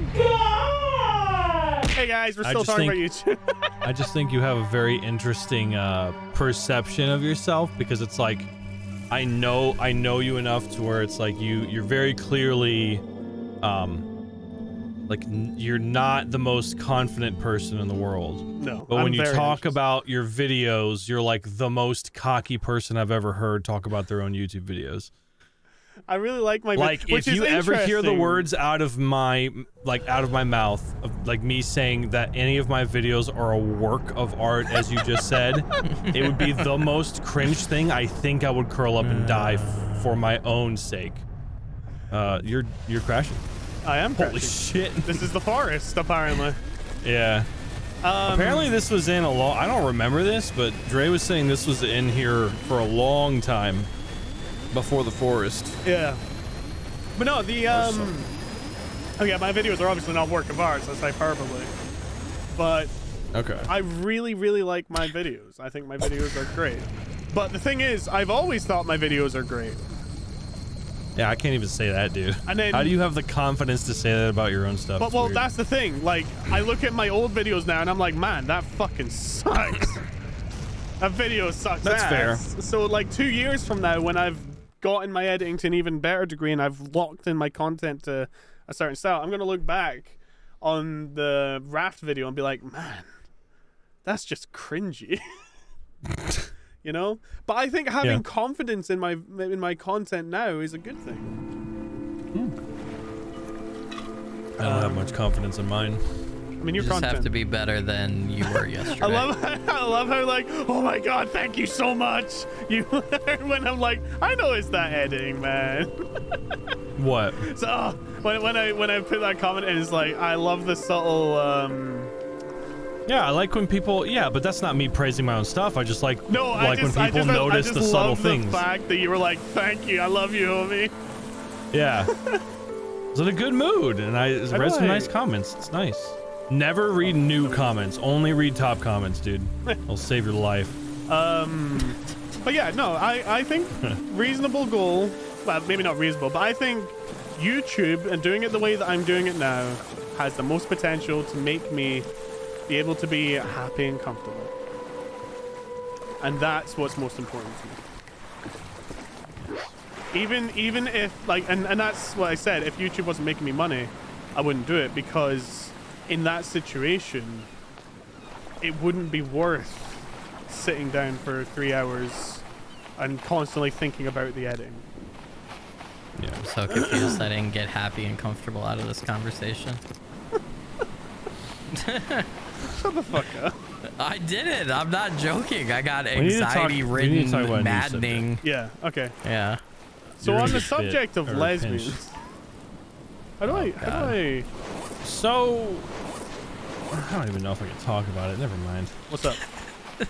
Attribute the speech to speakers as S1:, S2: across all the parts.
S1: my god!
S2: Hey guys, we're
S3: I
S2: still
S3: just
S2: talking
S3: think-
S2: about YouTube.
S3: I just think you have a very interesting uh, perception of yourself because it's like I know I know you enough to where it's like you you're very clearly um like n- you're not the most confident person in the world.
S2: no,
S3: But
S2: I'm
S3: when you
S2: very
S3: talk
S2: anxious.
S3: about your videos, you're like the most cocky person I've ever heard talk about their own YouTube videos.
S2: I really like my vid-
S3: Like
S2: which
S3: if
S2: is
S3: you ever hear the words out of my like out of my mouth of like me saying that any of my videos are a work of art as you just said, it would be the most cringe thing. I think I would curl up and die f- for my own sake. Uh you're you're crashing.
S2: I am
S3: Holy
S2: crashing.
S3: shit.
S2: This is the forest, apparently.
S3: Yeah.
S2: Um,
S3: Apparently this was in a long I don't remember this, but Dre was saying this was in here for a long time before the forest.
S2: Yeah. But no, the um. Oh yeah, my videos are obviously not work of art. That's hyperbole. But
S3: Okay.
S2: I really, really like my videos. I think my videos are great. But the thing is, I've always thought my videos are great.
S3: Yeah, I can't even say that, dude.
S2: And then-
S3: How do you have the confidence to say that about your own stuff?
S2: But
S3: It's
S2: well,
S3: weird.
S2: that's the thing. Like, I look at my old videos now, and I'm like, man, that fucking sucks. that video sucks.
S3: That's
S2: ass. So like two years from now, when I've gotten my editing to an even better degree, and I've locked in my content to a certain style, I'm gonna look back on the raft video and be like, man, that's just cringy. you know. But I think having
S3: Yeah.
S2: confidence in my in my content now is a good thing.
S3: I don't have much confidence in mine.
S2: I mean,
S4: You
S2: your
S4: just
S2: content.
S4: have to be better than you were yesterday.
S2: I love I love how like oh my god thank you so much you when I'm like I know it's that editing man
S3: What?
S2: so oh, when, when I when I put that comment and it's like I love the subtle um
S3: Yeah, I like when people. Yeah, but that's not me praising my own stuff. I just like
S2: no I
S3: like
S2: just
S3: when
S2: I
S3: people
S2: just, I
S3: notice
S2: just
S3: the subtle
S2: love
S3: things.
S2: the fact that you were like thank you I love you homie
S3: Yeah. I was in a good mood, and I
S2: I
S3: read some nice comments. It's nice. Never read new comments. Only read top comments, dude. It'll save your life.
S2: um but yeah no I I think reasonable goal well maybe not reasonable but I think YouTube and doing it the way that I'm doing it now has the most potential to make me be able to be happy and comfortable. And that's what's most important to me. Even even if like and, and that's what I said, if YouTube wasn't making me money, I wouldn't do it because in that situation it wouldn't be worth sitting down for three hours and constantly thinking about the editing.
S3: Yeah.
S4: I'm so confused I didn't get happy and comfortable out of this conversation.
S2: Shut the fuck up.
S4: I did it. I'm not joking. I got
S3: We talk- we need to
S4: anxiety-ridden,
S3: talk about
S4: maddening.
S2: Yeah, okay.
S4: Yeah.
S2: So
S3: You're
S2: on the subject of lesbians, how do oh, I
S4: Oh,
S2: how
S4: God.
S2: do I
S3: So, I don't even know if I can talk about it. Never mind.
S2: what's up?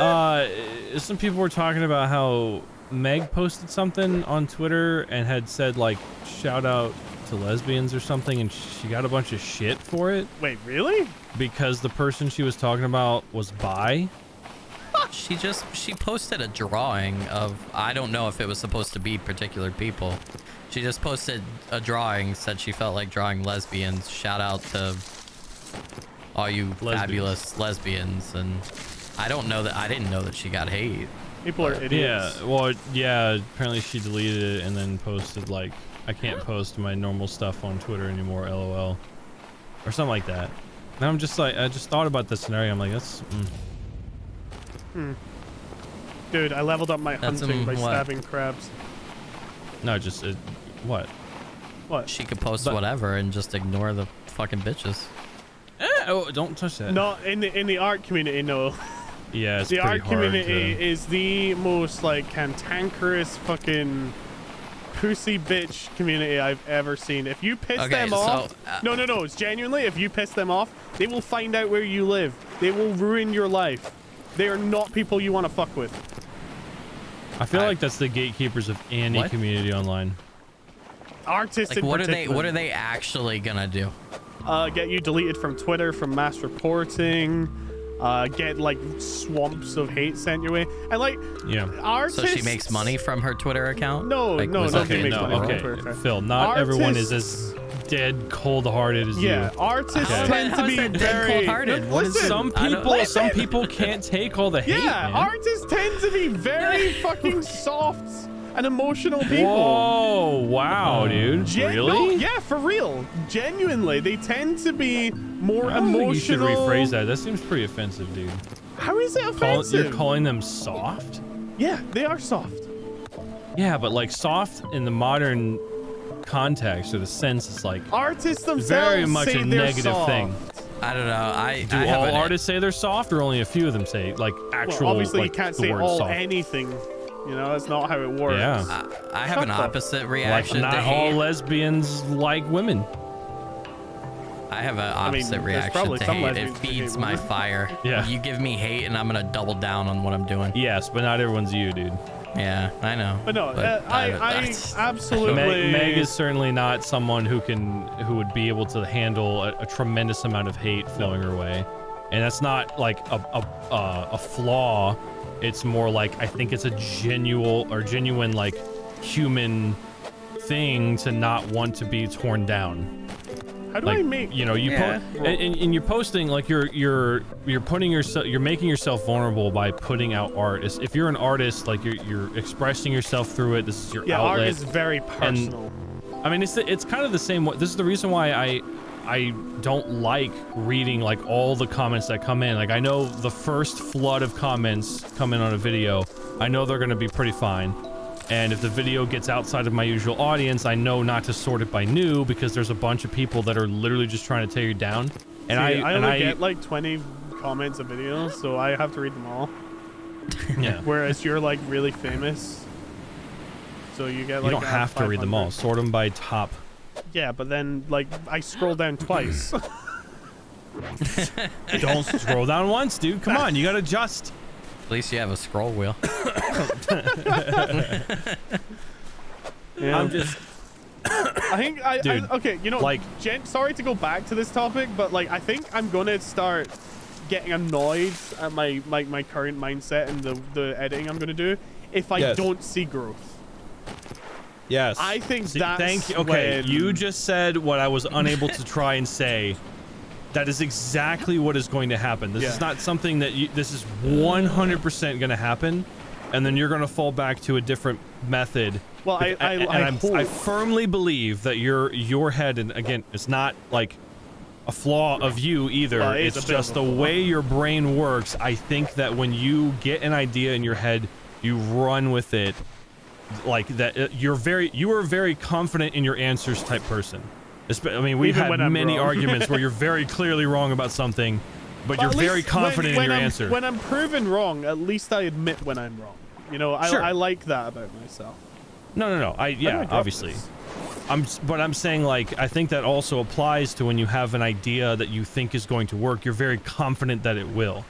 S3: Uh, some people were talking about how Meg posted something on Twitter and had said like shout out to lesbians or something, and she got a bunch of shit for it
S2: Wait, really?
S3: because the person she was talking about was bi.
S4: She just she posted a drawing of I don't know if it was supposed to be particular people. She just posted a drawing, said she felt like drawing lesbians. Shout out to all you
S3: Lesbians.
S4: fabulous lesbians and I don't know that I didn't know that she got hate.
S2: People are idiots.
S3: Yeah, well, yeah. Apparently, she deleted it and then posted like, "I can't post my normal stuff on Twitter anymore." LOL, or something like that. And I'm just like, I just thought about the scenario. I'm like, that's mm,
S2: Dude, I leveled up my
S4: That's,
S2: hunting by
S4: what?
S2: stabbing crabs.
S3: no, just it, what?
S2: What?
S4: She could post
S3: But-
S4: whatever and just ignore the fucking bitches.
S3: Eh, oh, don't touch that.
S2: No, in the in the art community, no.
S3: Yeah, it's
S2: the art
S3: hard
S2: community
S3: to-
S2: is the most like cantankerous fucking pussy bitch community I've ever seen. If you piss
S4: Okay,
S2: them
S4: so,
S2: off,
S4: uh,
S2: no, no, no. It's genuinely if you piss them off, they will find out where you live. They will ruin your life. They are not people you want to fuck with.
S3: I feel
S4: I-
S3: like that's the gatekeepers of any
S4: What?
S3: community online.
S2: Artists
S4: Like
S2: in
S4: what are they what are they actually gonna do?
S2: uh, get you deleted from Twitter from mass reporting, uh, get like swamps of hate sent your way, and like
S3: Yeah.
S2: artists.
S4: So she makes money from her Twitter account?
S2: No,
S4: Like,
S2: no,
S4: was
S2: no,
S3: Okay,
S2: makes
S3: no,
S2: money from
S3: okay,
S2: Twitter.
S3: Phil. Not everyone is as dead, cold-hearted as
S2: Yeah,
S3: you.
S2: artists
S3: Okay.
S2: tend
S4: How
S2: to be
S4: dead
S2: very
S4: cold-hearted? What is
S2: Listen,
S3: Some people, some people can't take all the hate.
S2: Yeah,
S3: man.
S2: artists tend to be very fucking soft and emotional people.
S3: Oh, Wow, dude.
S2: Gen- no,
S3: really?
S2: yeah, for real. Genuinely, they tend to be more
S3: I don't think you should
S2: emotional.
S3: rephrase that. That seems pretty offensive, dude.
S2: How is it
S3: Call,
S2: offensive?
S3: you're calling them soft?
S2: yeah, they are soft.
S3: Yeah, but like soft in the modern context or the sense is like
S2: Artists themselves
S3: very much
S2: say
S3: a negative
S2: soft.
S3: thing.
S4: I don't know. I
S3: Do
S4: I have
S3: all
S4: an-
S3: artists say they're soft, or only a few of them say like actual?
S2: Well, obviously,
S3: like,
S2: you can't
S3: the
S2: say
S3: word
S2: all
S3: soft?
S2: anything. You know, that's not how it works.
S3: Yeah.
S4: I, I have an
S2: Shut the-
S4: opposite
S3: Like
S4: reaction
S3: not
S4: to
S3: all
S4: hate.
S3: lesbians like women.
S4: I have an
S2: mean,
S4: opposite
S2: there's
S4: reaction to
S2: some
S4: hate. It
S2: lesbians that hate
S4: feeds my
S2: women.
S4: fire.
S3: Yeah.
S4: You give me hate, and I'm gonna double down on what I'm doing.
S3: Yes, but not everyone's you, dude.
S4: Yeah, I know.
S2: But no, uh, I, I
S4: that's-
S2: absolutely.
S3: Meg, Meg is certainly not someone who can who would be able to handle a, a tremendous amount of hate flowing her way, and that's not like a a, uh, a flaw. It's more like I think it's a genuine or genuine like human thing to not want to be torn down.
S2: How do
S3: like
S2: I make?
S3: you know you
S4: Yeah.
S3: po- and, and, and you're posting like you're you're you're putting yourself you're making yourself vulnerable by putting out art It's- if you're an artist like you're you're expressing yourself through it this is your
S2: yeah, art is very personal.
S3: i mean it's the, it's kind of the same way this is the reason why i i don't like reading like all the comments that come in like i know the first flood of comments come in on a video i know they're going to be pretty fine and if the video gets outside of my usual audience, I know not to sort it by new because there's a bunch of people that are literally just trying to tear you down. And
S2: See,
S3: I,
S2: I only
S3: I,
S2: get like 20 comments a video, so I have to read them all.
S3: yeah.
S2: Whereas you're like really famous, so you get like.
S3: you don't have to read them all. Sort them by top.
S2: Yeah, but then like I scroll down twice.
S3: Don't scroll down once, dude. Come on, you gotta adjust.
S4: At least you have a scroll wheel.
S2: yeah.
S3: I'm just
S2: I think I,
S3: Dude,
S2: I okay, you know,
S3: like-
S2: like, Jen, sorry to go back to this topic, but like I think I'm gonna start getting annoyed at my my, my current mindset and the the editing I'm gonna do if I
S3: Yes.
S2: don't see growth.
S3: Yes.
S2: I think
S3: See,
S2: that's
S3: thank you. Okay,
S2: when-
S3: you just said what I was unable to try and say. That is exactly what is going to happen. This is not something that you. This is 100% going to happen, and then you're going to fall back to a different method.
S2: Well, I I,
S3: and
S2: I,
S3: I'm- I firmly believe that your your head, and again, it's not like a flaw of you either.
S2: Well, it is
S3: it's
S2: a bit of
S3: just the way your brain works. I think that when you get an idea in your head, you run with it. Like that, uh, you're very you are very confident in your answers type person. Espe- I mean, we've
S2: Even
S3: had many arguments where you're very clearly wrong about something, but
S2: But
S3: you're very confident
S2: when,
S3: in your
S2: I'm,
S3: answer.
S2: When I'm proven wrong, at least I admit when I'm wrong. You know, I,
S3: Sure.
S2: I like that about myself.
S3: no, no, no. I
S2: do I
S3: yeah, obviously.
S2: this?
S3: I'm, but I'm saying like I think that also applies to when you have an idea that you think is going to work. You're very confident that it will.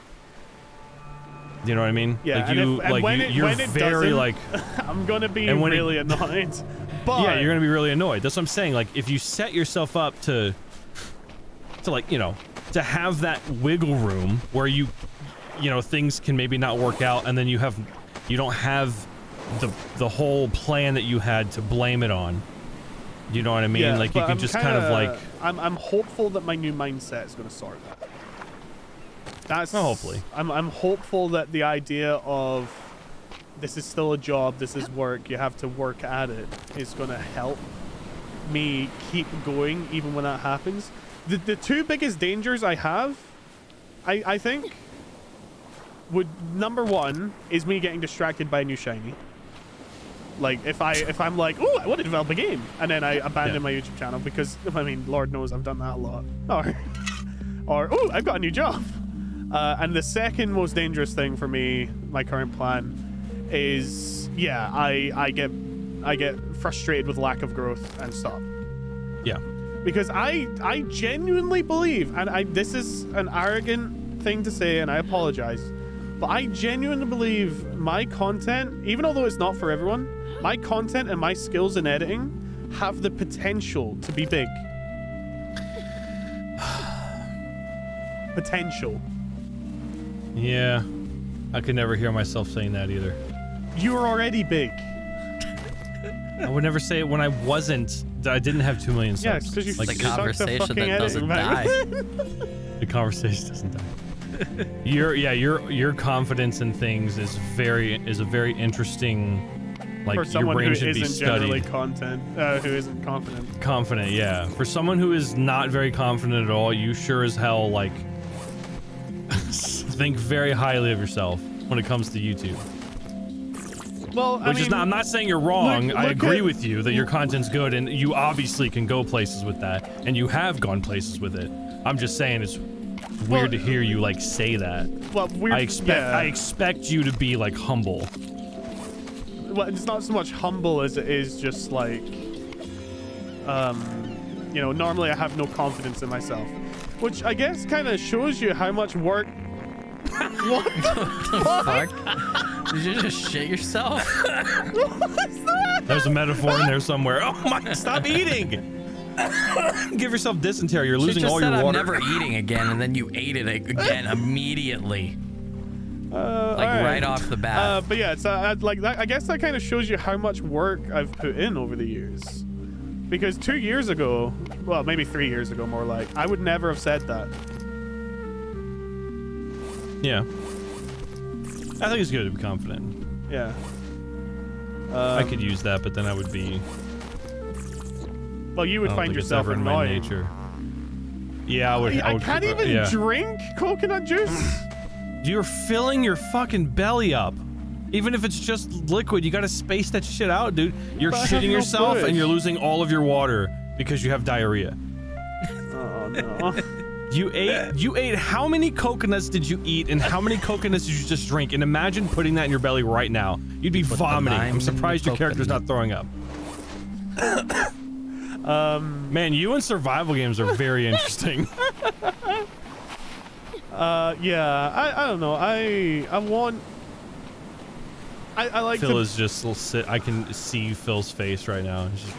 S3: You know what I mean?
S2: Yeah,
S3: Like
S2: and
S3: you,
S2: if- and
S3: like
S2: when
S3: you,
S2: it-
S3: you're
S2: when it
S3: very like,
S2: I'm gonna be
S3: And when it-
S2: really annoyed. But
S3: yeah, you're gonna be really annoyed. That's what I'm saying. Like if you set yourself up to, to like you know, to have that wiggle room where you, you know, things can maybe not work out, and then you have, you don't have the the whole plan that you had to blame it on. You know what I mean?
S2: Yeah,
S3: like you can
S2: I'm
S3: just kind of
S2: kinda-
S3: like
S2: I'm I'm hopeful that my new mindset is going to sort that. That's
S3: Oh, hopefully.
S2: I'm I'm hopeful that the idea of this is still a job, this is work, you have to work at it is going to help me keep going even when that happens. The the two biggest dangers I have, I I think, would number one is me getting distracted by a new shiny. Like if I if I'm like, oh, I want to develop a game, and then I abandon
S3: Yeah.
S2: my YouTube channel because I mean, Lord knows I've done that a lot. Or, or oh, I've got a new job. Uh, and the second most dangerous thing for me, my current plan, is yeah, I I get I get frustrated with lack of growth and stop
S3: yeah.
S2: because I I genuinely believe, and I this is an arrogant thing to say, and I apologize, but I genuinely believe my content, even although it's not for everyone, my content and my skills in editing have the potential to be big. potential.
S3: Yeah. I could never hear myself saying that either.
S2: You're already big.
S3: I would never say it when I wasn't I didn't have two million subs.
S2: Yeah,
S3: subs.
S2: because you
S3: like
S4: The conversation that doesn't
S2: right?
S4: die.
S3: the conversation doesn't die. your yeah, your your confidence in things is very is a very interesting. Like
S2: For
S3: your
S2: someone who
S3: brain should be
S2: isn't generally
S3: studied.
S2: content, uh, who isn't confident.
S3: Confident, yeah. For someone who is not very confident at all, you sure as hell like think very highly of yourself when it comes to YouTube.
S2: Well, I
S3: Which
S2: mean,
S3: is not. I'm not saying you're wrong.
S2: look-
S3: I agree
S2: at-
S3: with you that your content's good, and you obviously can go places with that, and you have gone places with it. I'm just saying it's weird
S2: Well-
S3: to hear you like say that.
S2: well, we're,
S3: I expect
S2: yeah.
S3: I expect you to be like humble.
S2: well, it's not so much humble as it is just like, um, you know, normally I have no confidence in myself, which I guess kind of shows you how much work. What the
S4: Fuck. Did you just shit yourself?
S3: There's a metaphor in there somewhere. Oh my! Stop eating. Give yourself dysentery. You're
S4: She
S3: losing
S4: just
S3: all
S4: said
S3: your
S4: I'm never eating again, and then you ate it again immediately,
S2: Uh,
S4: like
S2: all
S4: right off the bat.
S2: Uh, but yeah, it's uh, like that. I guess that kind of shows you how much work I've put in over the years. Because two years ago, well, maybe three years ago, more like, I would never have said that.
S3: Yeah. I think it's good to be confident.
S2: Yeah.
S3: I
S2: Um,
S3: could use that, but then I would be.
S2: Well, you would find yourself
S3: in my nature. Yeah, I would.
S2: I,
S3: I, would,
S2: can't even
S3: yeah.
S2: drink coconut juice.
S3: You're filling your fucking belly up. Even if it's just liquid, you gotta space that shit out, dude. You're
S2: But
S3: shitting
S2: no
S3: yourself
S2: fluid.
S3: and you're losing all of your water because you have diarrhea.
S2: oh no.
S3: You ate you ate how many coconuts did you eat and how many coconuts did you just drink? And imagine putting that in your belly right now. You'd be
S4: Put
S3: vomiting. I'm surprised your character's not throwing up.
S2: um.
S3: Man, you and survival games are very interesting.
S2: Uh. Yeah. I. I don't know. I. I want. I. I like
S3: Phil is just sit I can see Phil's face right now. His just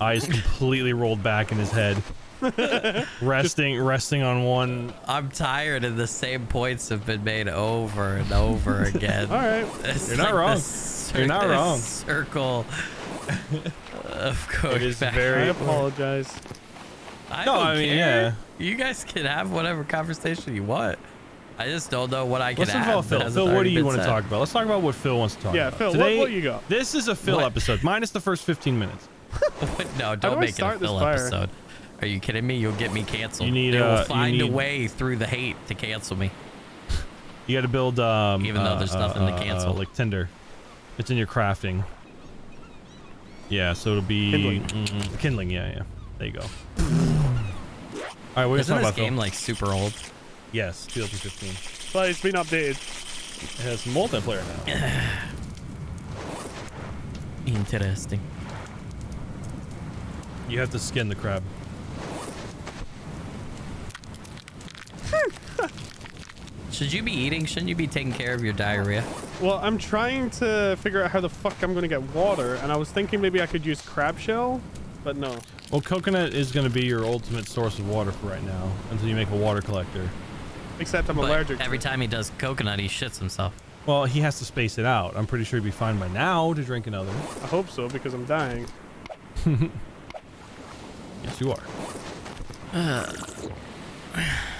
S3: eyes completely rolled back in his head. resting resting on one
S4: I'm tired, and the same points have been made over and over again.
S2: All right.
S4: It's
S3: You're not wrong.
S4: this
S3: You're not wrong.
S4: Circle of going
S3: It is
S4: back.
S2: I
S3: very
S2: apologize.
S4: I
S3: No, I mean,
S4: care. You guys can have whatever conversation you want. I just don't know what I can
S3: Let's
S4: add.
S3: involve Phil. Phil, what do you
S4: been
S3: want to talk about? Let's talk about what Phil wants to talk
S2: Yeah,
S3: about.
S2: Yeah, Phil,
S3: Today,
S2: what you got?
S3: This is a Phil
S4: What?
S3: episode, minus the first 15 minutes.
S4: no,
S2: do
S4: don't
S2: I
S4: make it a
S2: start this
S4: Phil
S2: fire?
S4: episode. Are you kidding me? You'll get me canceled.
S3: You need,
S4: they
S3: uh,
S4: will
S3: you
S4: find a way through the hate to cancel me.
S3: You got to build, um,
S4: Even though
S3: uh,
S4: there's
S3: uh,
S4: nothing to
S3: uh,
S4: cancel.
S3: like Tinder. It's in your crafting. Yeah, so it'll be
S2: Kindling.
S3: mm, kindling. Yeah, yeah. There you go. All right, we're gonna
S4: Isn't this
S3: about Phil.
S4: game like super old?
S3: Yes, 2015.
S2: But it's been updated.
S3: It has multiplayer now.
S4: Interesting.
S3: You have to skin the crab.
S4: Should you be eating? Shouldn't you be taking care of your diarrhea?
S2: Well, I'm trying to figure out how the fuck I'm gonna get water, and I was thinking maybe I could use crab shell, but no.
S3: Well, coconut is going to be your ultimate source of water for right now until you make a water collector.
S2: Except I'm
S4: But
S2: allergic.
S4: every time he does coconut, he shits himself.
S3: Well, he has to space it out. I'm pretty sure he'd be fine by now to drink another.
S2: I hope so because I'm dying.
S3: Yes, you are.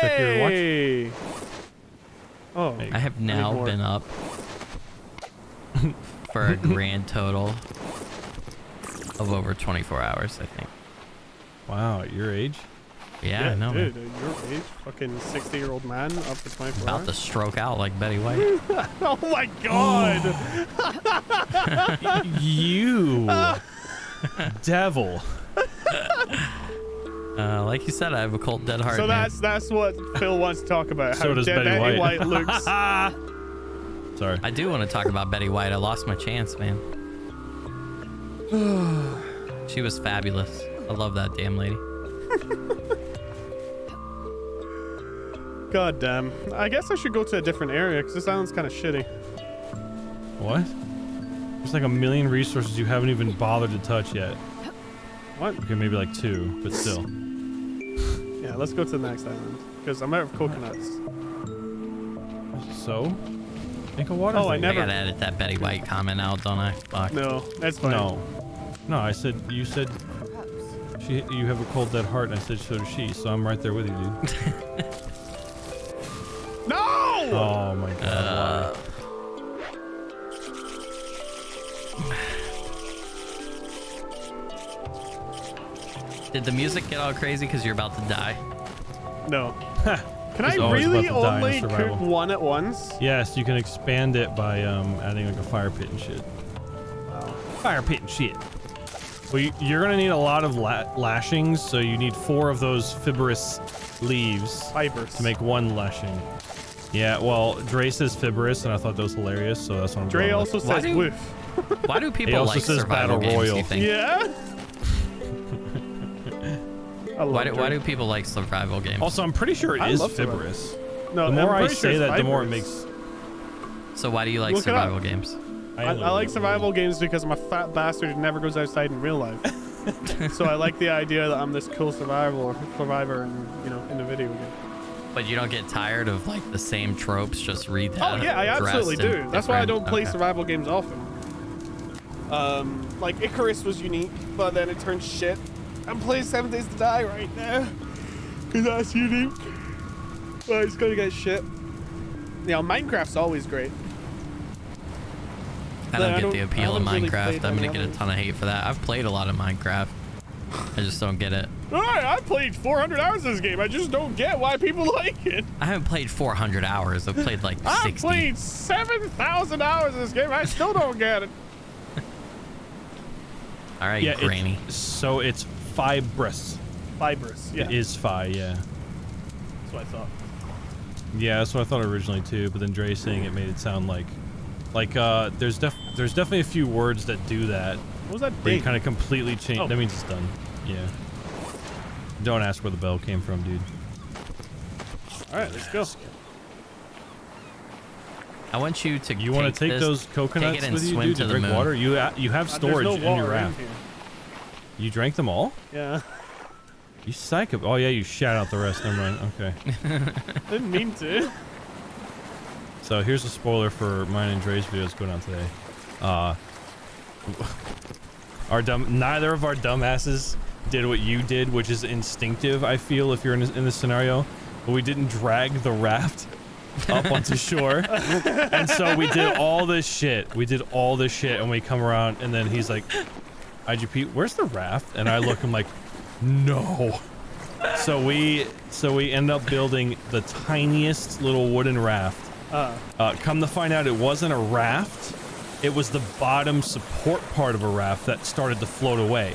S2: Hey! Oh,
S4: I have now
S2: more.
S4: been up for a grand total of over 24 hours, I think.
S3: Wow, at your age?
S4: Yeah, I know. man.
S2: dude, at your age, fucking 60 year old man up for 24
S4: About to stroke out like Betty White.
S2: Oh my god!
S3: you devil.
S4: Uh, like you said, I have a cold dead heart.
S2: so
S4: man.
S2: that's that's what Phil wants to talk about.
S3: So does
S2: dead
S3: Betty White.
S2: looks.
S3: Sorry.
S4: I do want to talk about Betty White. I lost my chance, man. she was fabulous. I love that damn lady.
S2: God damn. I guess I should go to a different area because this island's kind of shitty.
S3: What? There's like a million resources you haven't even bothered to touch yet.
S2: What?
S3: Okay, maybe like two, but still.
S2: Yeah, let's go to the next island because I'm out of coconuts.
S3: So? Make a water
S2: Oh, I never-
S4: I gotta edit that Betty White comment out, don't I? Fuck.
S2: No, that's fine.
S3: No. No, I said you said she. You have a cold dead heart, and I said so does she. So I'm right there with you, dude.
S2: No!
S3: Oh my god.
S4: Uh, did the music get all crazy because you're about to die?
S2: No. Can I
S3: He's always
S2: really
S3: about to die in
S2: only
S3: survival.
S2: cook one at once?
S3: Yes, you can expand it by um, adding like a fire pit and shit. Fire pit and shit. Well, you, you're gonna need a lot of la lashings, so you need four of those fibrous leaves
S2: Fibers.
S3: to make one lashing. Yeah, well, Dre says fibrous, and I thought that was hilarious, so that's what I'm
S2: Dre
S3: going
S2: also
S3: with.
S4: Why
S2: says
S4: do-
S2: woof.
S4: Why do people like
S3: says
S4: survival
S3: Battle
S4: games?
S3: Royal.
S4: You think?
S2: Yeah? I love
S4: Why do, why do people like survival games?
S3: Also, I'm pretty sure it
S2: I
S3: is
S2: love survival.
S3: fibrous.
S2: No,
S3: The more
S2: I'm
S3: I
S2: pretty
S3: say
S2: sure it's
S3: that, the more it makes.
S4: so why do you like
S2: Look
S4: survival games?
S2: I, I like survival games because I'm a fat bastard who never goes outside in real life. so I like the idea that I'm this cool survival survivor, in, you know, in a video game.
S4: But you don't get tired of like the same tropes. Just read that.
S2: Oh yeah, I absolutely do. That's why I don't play survival games often. Um, like Icarus was unique, but then it turned shit. I'm playing Seven Days to Die right now because that's unique. But it's gonna get shit. You know, Minecraft's always great.
S4: I don't
S2: I
S4: get
S2: don't-
S4: the appeal of
S2: haven't really
S4: Minecraft. I'm gonna get a ton of hate for that. I've played a lot of Minecraft. I just don't get it.
S2: All right, I played 400 hours of this game. I just don't get why people like it.
S4: I haven't played 400 hours. I've played like
S2: I've played 7,000 hours of this game. I still don't get it.
S4: All right,
S3: Yeah,
S4: you granny.
S3: it's, so it's fibrous.
S2: Fibrous. Yeah,
S3: It is fi, yeah.
S2: that's what I thought.
S3: Yeah, that's what I thought originally too. But then Dre saying it made it sound like, like uh, there's def there's definitely a few words that do that.
S2: What was that
S3: Where you kind of completely change.
S2: Oh.
S3: That means it's done. Yeah. Don't ask where the bell came from, dude.
S2: All right, let's go.
S4: I want you to.
S3: You want to take
S4: this-
S3: those coconuts
S4: take it and
S3: with you,
S4: swim
S3: dude,
S4: to
S3: to
S4: the
S3: drink
S4: moon.
S3: water? You you have
S2: Uh,
S3: storage
S2: no
S3: in your
S2: water in
S3: raft. You drank them all?
S2: Yeah,
S3: You psycho. Oh yeah, you shat out the rest. Never mind. Okay.
S2: didn't mean to.
S3: So here's a spoiler for mine and Dre's videos going on today. Uh, our dumb, neither of our dumbasses did what you did, which is instinctive. I feel if you're in, this- in this scenario, but we didn't drag the raft up onto shore, and so we did all this shit. We did all this shit, and we come around, and then he's like, "IGP, where's the raft?" And I look, I'm like, "No." So we, so we end up building the tiniest little wooden raft.
S2: Uh,
S3: Uh, come to find out, it wasn't a raft. It was the bottom support part of a raft that started to float away.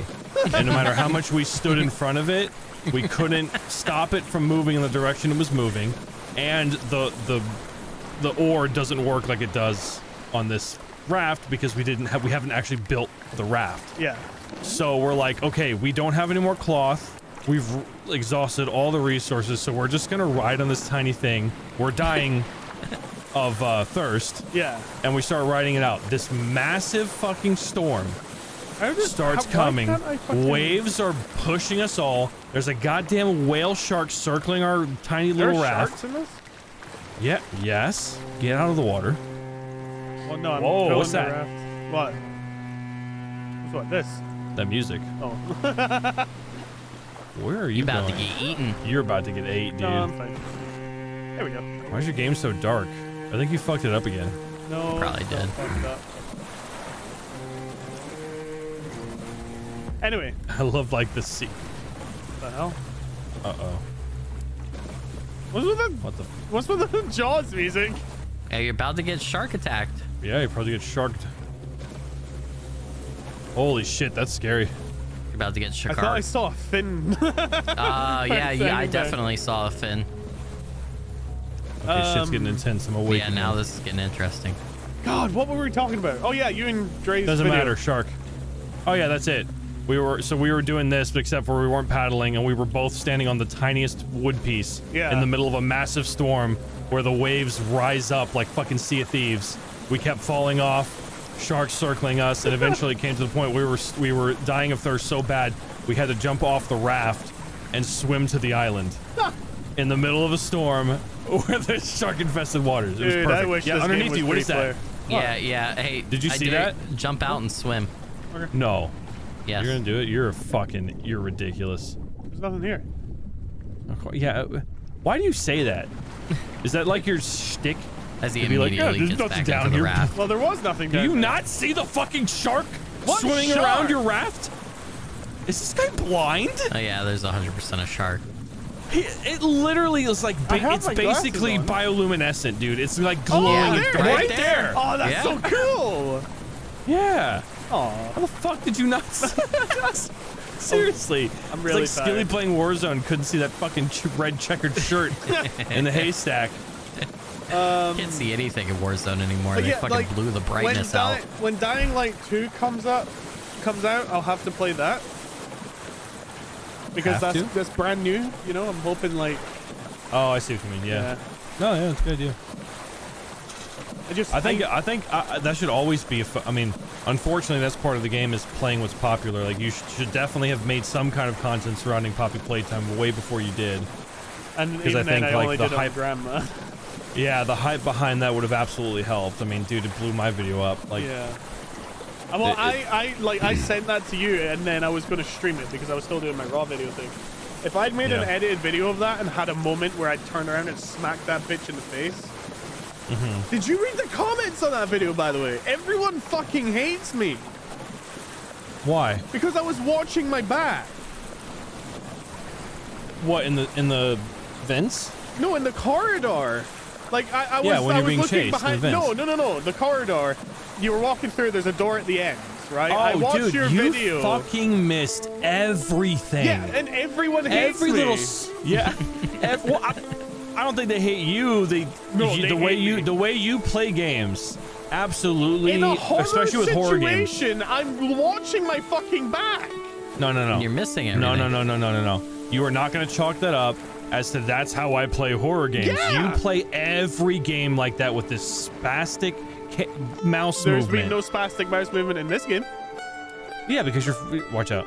S3: And no matter how much we stood in front of it, we couldn't stop it from moving in the direction it was moving. And the the the oar doesn't work like it does on this raft because we didn't have we haven't actually built the raft.
S2: yeah.
S3: So we're like, okay, we don't have any more cloth. We've exhausted all the resources, so we're just gonna ride on this tiny thing. We're dying of uh, thirst,
S2: Yeah.
S3: and we start riding it out. This massive fucking storm
S2: just,
S3: starts
S2: how-
S3: coming. Waves are pushing us all. There's a goddamn whale shark circling our tiny
S2: There
S3: little raft.
S2: sharks in this?
S3: Yeah, yes. Get out of the water.
S2: Well, no, I'm
S3: Whoa,
S2: filling
S3: what's
S2: the
S3: that?
S2: raft. What? What's what? This?
S3: That music.
S2: Oh.
S3: Where are you,
S4: You about to get eaten.
S3: You're about to get ate, dude.
S2: No, I'm fine. There we go.
S3: Why's your game so dark? I think you fucked it up again.
S2: No.
S4: Probably did.
S2: not fucked up. Anyway,
S3: I love like the sea.
S2: what the hell?
S3: Uh oh.
S2: What's with the
S3: What the?
S2: What's with the Jaws music?
S4: Hey, you're about to get shark attacked.
S3: Yeah, you probably get sharked. Holy shit, that's scary.
S4: You're about to get
S2: I thought I saw a fin.
S4: Uh, yeah, yeah, I definitely saw a fin.
S3: Okay, shit's getting
S2: Um,
S3: intense. I'm awake.
S4: yeah, now this is getting interesting.
S2: God, what were we talking about? Oh yeah, you and Dre's
S3: doesn't
S2: video.
S3: matter. Shark. Oh yeah, that's it. We were so we were doing this, but except for we weren't paddling, and we were both standing on the tiniest wood piece
S2: Yeah.
S3: in the middle of a massive storm where the waves rise up like fucking Sea of Thieves. We kept falling off, sharks circling us, and eventually it came to the point we were we were dying of thirst so bad we had to jump off the raft and swim to the island. in the middle of a storm where there's shark infested waters. It was
S2: Dude,
S3: perfect.
S2: I wish
S3: yeah,
S2: this
S3: underneath
S2: game was
S3: you, what is that?
S2: player.
S4: Yeah, yeah. Hey,
S3: Did you
S4: I
S3: see
S4: dare
S3: that?
S4: Jump out and swim.
S3: No.
S4: Yes.
S3: You're gonna do it. You're a fucking. You're ridiculous.
S2: There's nothing here.
S3: Yeah. uh, Why do you say that? Is that like your shtick?
S4: As he
S3: To be like, "Yeah, there's
S4: gets
S3: nothing
S4: back
S3: down
S4: into the
S3: here."
S4: raft.
S2: Well, there was nothing.
S3: Do
S2: down
S3: you
S2: there.
S3: not see the fucking shark
S2: What
S3: swimming
S2: shark?
S3: around your raft? Is this guy blind?
S4: Oh yeah, there's 100% a shark.
S3: He, it literally is like ba- it's basically bioluminescent, dude. It's like oh, glowing
S2: yeah, there,
S3: right,
S4: right
S3: there.
S4: there.
S2: Oh, that's
S4: Yeah.
S2: so cool.
S3: Yeah.
S2: Aw.
S3: How the fuck did you not? see- Seriously,
S2: I'm really
S3: it's like Skilly playing Warzone couldn't see that fucking ch- red checkered shirt in the haystack.
S4: Can't see anything in Warzone anymore.
S2: But
S4: They
S2: yeah,
S4: fucking
S2: like,
S4: blew the brightness
S2: when
S4: out.
S2: When Dying Light 2 comes up, comes out, I'll have to play that. Because
S3: Have
S2: that's
S3: to?
S2: that's brand new, you know. I'm hoping like
S3: Oh, I see what you mean. Yeah.
S2: yeah.
S3: No, yeah, it's a good idea.
S2: I just
S3: I think I think uh, that should always be. A I mean, unfortunately, that's part of the game is playing what's popular. Like you sh- should definitely have made some kind of content surrounding Poppy Playtime way before you did.
S2: and
S3: 'cause
S2: even
S3: I
S2: then
S3: think,
S2: I
S3: like,
S2: only
S3: the
S2: did
S3: hype-
S2: on grandma.
S3: Yeah, the hype behind that would have absolutely helped. I mean, dude, it blew my video up. Like,
S2: yeah. Uh, Well,
S3: It-
S2: I, I like I sent that to you, and then I was going to stream it because I was still doing my raw video thing. If I'd made an edited video of that and had a moment where I'd turn around and smack that bitch in the face.
S3: Mm-hmm.
S2: Did you read the comments on that video, by the way? Everyone fucking hates me
S3: why?
S2: because I was watching my back.
S3: What in the in the vents?
S2: No, in the corridor. Like I, I was,
S3: Yeah, when
S2: I
S3: you're
S2: was
S3: being
S2: looking
S3: chased in the
S2: behind. No, no, no, no. The corridor. You were walking through. There's a door at the end, right? I
S3: oh,
S2: watched
S3: dude,
S2: your
S3: you
S2: video.
S3: fucking missed everything.
S2: yeah, and everyone hates
S3: Every
S2: me.
S3: little. Yeah. Ev- well, I, I don't think they hate you. They,
S2: No,
S3: you-
S2: they
S3: the way
S2: hate
S3: you
S2: me.
S3: the way you play games. Absolutely,
S2: in a horror
S3: especially with horror games.
S2: situation, I'm watching my fucking back.
S3: No, no, no.
S4: You're missing it.
S3: No, no, no, no, no, no, no. You are not going to chalk that up as to that's how I play horror games.
S2: Yeah.
S3: You play every game like that with this spastic ca- mouse
S2: There's
S3: movement.
S2: been no spastic mouse movement in this game.
S3: yeah, because you're. Watch out.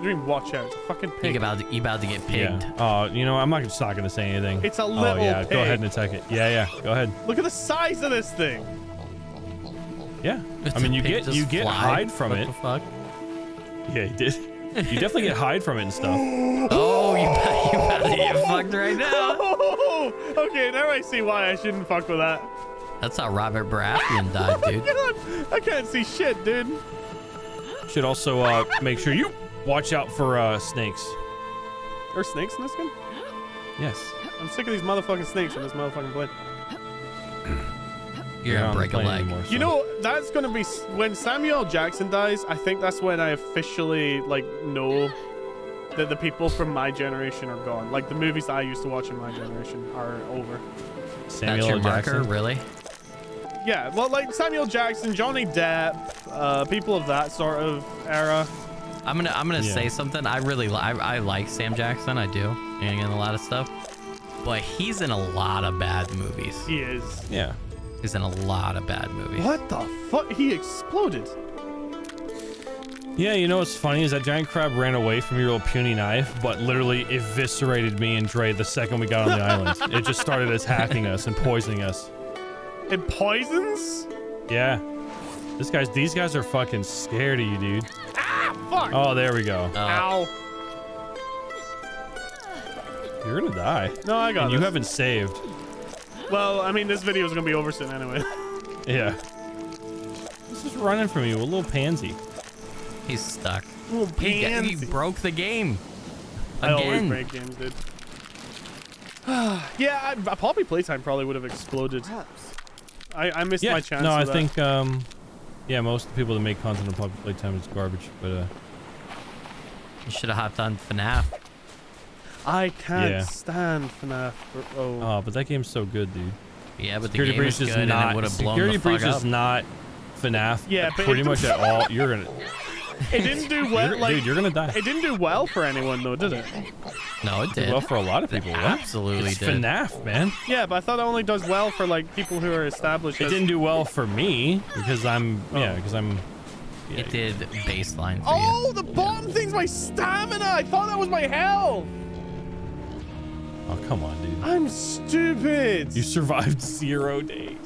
S2: You mean watch out? It's a fucking
S4: You
S2: pig.
S4: about to, you about to get pigged.
S3: Yeah. Oh, you know, I'm not just not going to say anything.
S2: It's a
S3: Oh
S2: little
S3: yeah, go ahead and attack it. Yeah, yeah. Go ahead.
S2: Look at the size of this thing.
S3: Yeah.
S4: Did
S3: I mean, you get you get
S4: fly?
S3: hide from
S4: what
S3: it.
S4: The fuck?
S3: Yeah, he did. You definitely get hide from it and stuff.
S4: Oh, you about, you about to get fucked right now.
S2: Oh, okay, now I see why I shouldn't fuck with that.
S4: That's how Robert Baratheon died, dude.
S2: God, I can't see shit, dude.
S3: Should also uh, make sure you watch out for uh, snakes.
S2: Are snakes in this game?
S3: Yes.
S2: I'm sick of these motherfucking snakes in this motherfucking plane.
S4: You're gonna break a leg.
S3: anymore,
S2: You know, that's gonna be when Samuel Jackson dies. I think that's when I officially like know that the people from my generation are gone. Like the movies that I used to watch in my generation are over.
S3: Samuel
S4: That's your
S3: L.
S4: marker,
S3: Jackson.
S4: really?
S2: Yeah, well, like Samuel Jackson, Johnny Depp, uh, people of that sort of era.
S4: I'm gonna I'm gonna
S3: Yeah.
S4: say something. I really li- I, I like Sam Jackson. I do, and in a lot of stuff. But he's in a lot of bad movies.
S2: He is.
S3: Yeah.
S4: He's in a lot of bad movies.
S2: What the fuck? He exploded.
S3: Yeah, you know what's funny is that giant crab ran away from your little puny knife, but literally eviscerated me and Dre the second we got on the island. It just started attacking us and poisoning us.
S2: It poisons?
S3: Yeah. This guy's these guys are fucking scared of you, dude.
S2: Ah, fuck.
S3: Oh, there we go.
S4: Uh,
S2: Ow.
S3: You're gonna die.
S2: No, I got
S3: And you haven't saved.
S2: Well, I mean, this video is gonna be over soon anyway.
S3: Yeah. This is running from you, a little pansy.
S4: he's stuck.
S2: Little
S4: He, got- he broke the game.
S2: I always
S4: Again.
S2: break games, dude. yeah, I, a Poppy Playtime probably would have exploded. I, I missed
S3: Yeah.
S2: my chance.
S3: no,
S2: of
S3: I
S2: that.
S3: think um yeah, most of the people that make content on Poppy Playtime is garbage, but uh
S4: You should have hopped on FNAF.
S2: I can't
S3: Yeah.
S2: stand FNAF. Or, oh.
S3: oh, but that game's so good, dude.
S4: Yeah, but the
S3: Security
S4: game
S3: Breach
S4: is
S3: is
S4: good and it
S3: not
S4: would have blown
S3: Security
S4: the fuck
S3: Breach
S4: up.
S3: is not FNAF.
S2: Yeah, but
S3: pretty
S2: it-
S3: much at all. You're gonna
S2: it didn't do well.
S3: you're,
S2: like,
S3: dude, you're gonna die.
S2: it didn't do well for anyone though, did it?
S4: no, it did.
S3: well for a lot of
S4: It
S3: people. What?
S4: absolutely
S3: It's
S4: did.
S3: FNAF, man.
S2: Yeah, but I thought it only does well for like people who are established.
S3: It
S2: as-
S3: didn't do well for me because I'm yeah
S2: Oh.
S3: because I'm. Yeah,
S4: It did baseline for
S2: Oh, the bottom thing's my stamina. I thought that was my health.
S3: Oh come on, dude.
S2: I'm stupid.
S3: You survived zero days.